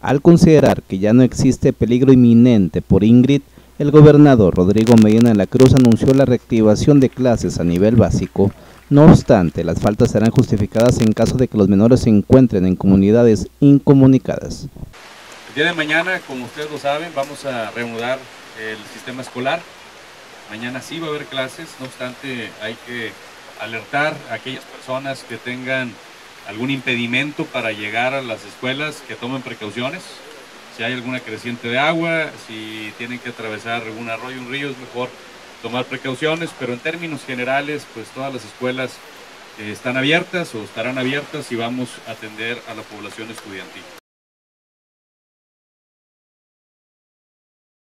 Al considerar que ya no existe peligro inminente por Ingrid, el gobernador Rodrigo Medina de la Cruz anunció la reactivación de clases a nivel básico. No obstante, las faltas serán justificadas en caso de que los menores se encuentren en comunidades incomunicadas. El día de mañana, como ustedes lo saben, vamos a reanudar el sistema escolar. Mañana sí va a haber clases, no obstante hay que alertar a aquellas personas que tengan algún impedimento para llegar a las escuelas, que tomen precauciones. Si hay alguna creciente de agua, si tienen que atravesar algún arroyo, un río, es mejor tomar precauciones, pero en términos generales, pues todas las escuelas eh, están abiertas o estarán abiertas y vamos a atender a la población estudiantil.